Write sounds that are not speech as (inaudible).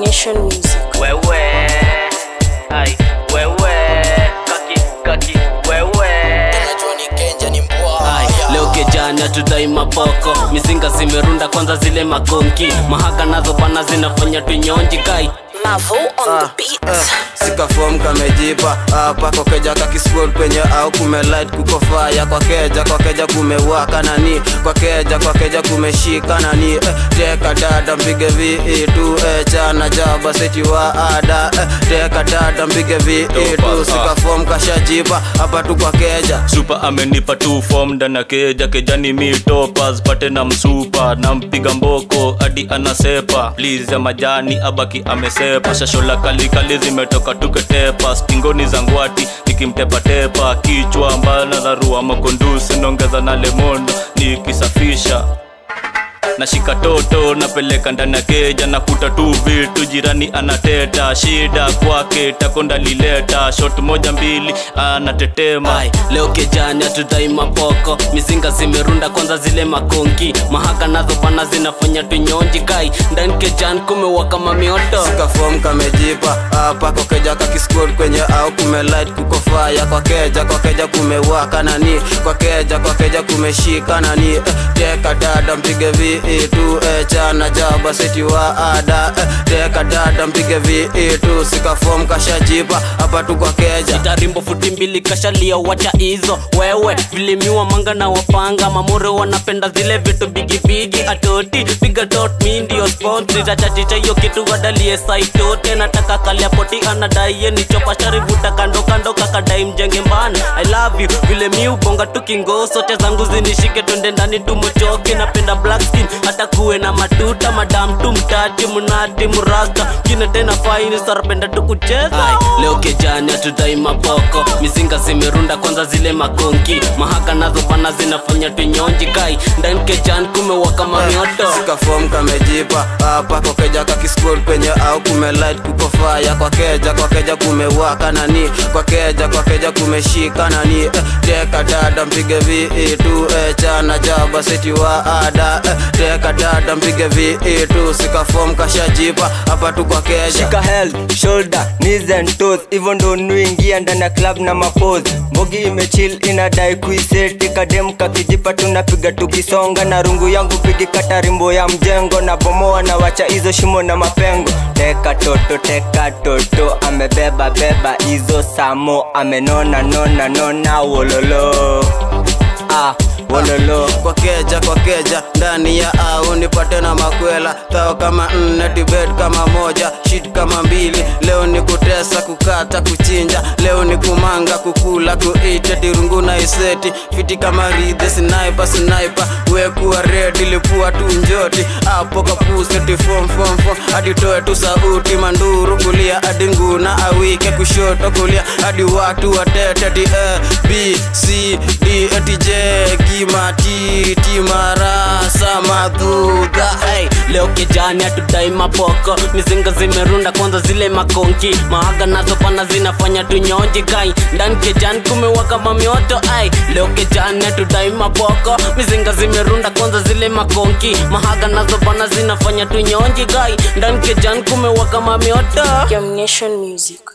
Nation Music. wewe ai wewe kaki kaki wewe. Najua ni Kenja ni mbwa Ai, leo kejani hatudai maboko, mizinga zimerunda kwanza zile makonki mahaka nazo bana zinafanya tunyonji kai Mavo on the beat. sikafom kamejipa hapa kwa keja kakiskol kwenye au kumelight kuko faya kwa keja kwa keja kumewaka nani? Kwa keja kwa keja kumeshika nani? Eh, teka dada mpige viitu eh, chana jaba seti wa ada. Eh, teka dada mpige viitu sikafom kashajipa hapa tu kwa keja. Super amenipa tu form ndana keja kejani mitopas pate na msupa nampiga mboko hadi anasepa please ya majani abaki amesepa. Shashola kalikali zimetoka tuketepa. Stingoni za ngwati nikimtepatepa kichwa mbana dharua makondusi naongeza na lemondo nikisafisha nashika toto napeleka ndani ya keja nakuta tu vitu jirani anateta. Shida kwake takonda lileta. Shot moja mbili anatetema. Ay, leo kejani hatudai mapoko. Mizinga zimerunda kwanza zile makonki. Mahaka nazo pana zinafanya tunyonji. Kai ndani kejani kumewaka mamioto. Sikafom kamejipa hapa kwa keja kakiskol kwenye au kumelight kuko faya kwa keja kwa keja kumewaka nani? Kwa keja kwa keja kumeshika nani? Eh, teka dada mpige viitu eh, chana jaba seti wa ada eh, teka dada mpige viitu sikafom kashajipa hapa tu kwa keja. Itarimbo futi mbili kashalia wacha hizo. Wewe vilimiwa manga na wapanga mamore wanapenda zile vitu bigibigi atoti piga dot mi ndio sponsri tachachicha hiyo kitu wadalie saitote. Nataka kaliapoti anadaiye ni chopa sharivuta kando kando kakadai mjenge mbana. I love you vile mi ubonga sote zangu zinishike twende ndani tumochoke. Napenda black skin hata kuwe na matuta madam tu mtati mnati muraka. Kine tena faini sarapenda tukucheza kucheza leo kejani hatudai mapoko mizinga zimerunda kwanza zile makonki mahaka nazo pana zinafanya tunyonji kai. Ndani kejani kumewaka mamioto (laughs) sikafom kamejipa. Hapa kwa keja kakiskol penye au kumelight kuko faya kwa keja kwa keja kumewaka nani? Kwa keja kwa keja kumeshika nani? Eh, teka dada mpige viitu eh, chana jaba seti wa ada. Eh, teka dada mpige viitu sikafom kashajipa hapa tu kwa keja shika health shoulder knees and toes hivyo ndo nuingia ndani ya club na mapose mbogi imechill inadai kuiseti kadem kakijipa tunapiga tukisonga. Na rungu yangu pigi kata rimbo ya mjengo. Na bomoa na wacha hizo shimo na mapengo. Teka toto teka toto amebeba beba hizo samo. Amenona nona nona wololo. Ah wololo kwa keja kwa keja ndani ya au nipate na makwela. Tao kama nne tibet kama moja shit kama mbili. Leo ni kutesa kukata kuchinja. Leo ni kumanga kukula kuite. Tirungu na iseti. Fiti kama ridhe sniper sniper. Wekuwa redi lipua tu njoti. Apo kapuseti fom fom fom hadi toe tu sauti manduru kulia. Hadi nguna awike kushoto kulia. Hadi watu watete ti a b c d eti j kimati marasa madhuga Hey, leo kijani hatudai mapoko. Mizinga zimerunda kwanza zile makonki. Maaga nazo pana zinafanya tunyonji kai. Ndani kijani kumewaka mamioto ai leo kijani hatudai mapoko. Mizinga zimerunda kwanza zile makonki. Mahaga nazo pana zinafanya tunyonji kai. Ndani kijani kumewaka mamioto. Music.